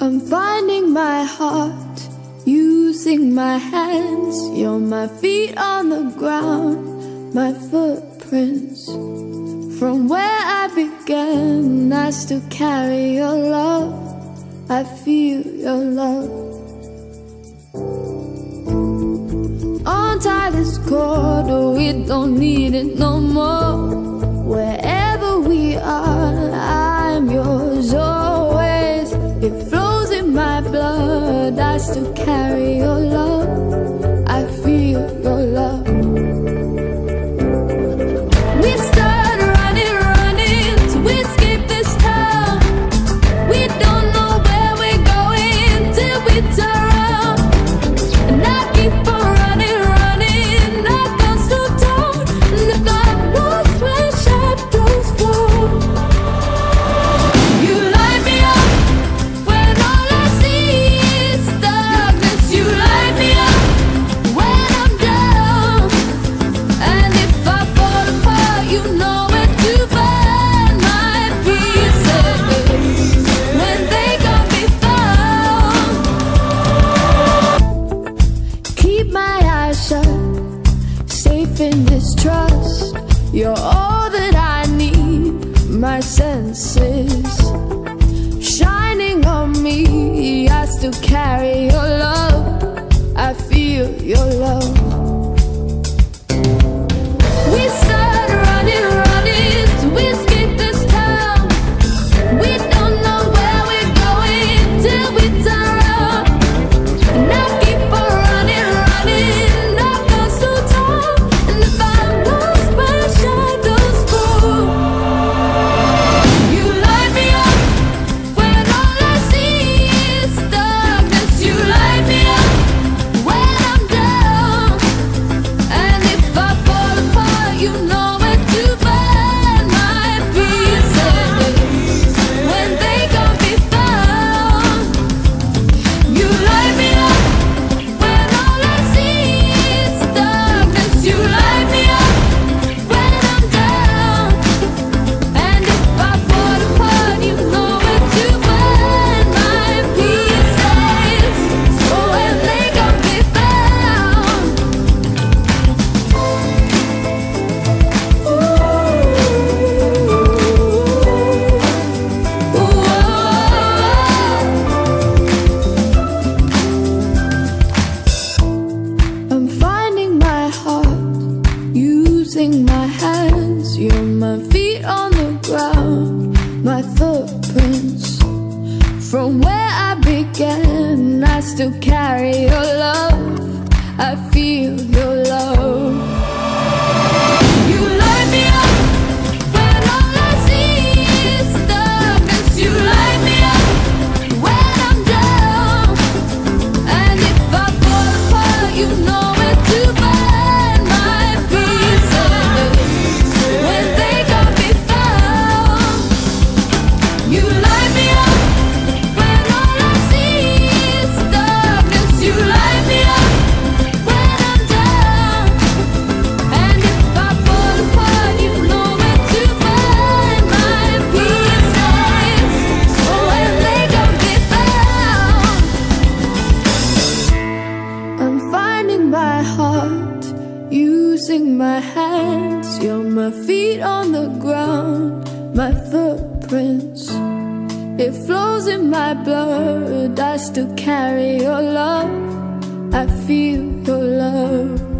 I'm finding my heart, using my hands. You're my feet on the ground, my footprints. From where I began, I still carry your love. I feel your love. Untie this cord, oh, we don't need it no more. to carry your love. my eyes shut Safe in this trust. You're all that I need. My senses From where I began, I still carry your love. my hands, you're my feet on the ground, my footprints. It flows in my blood, I still carry your love, I feel your love.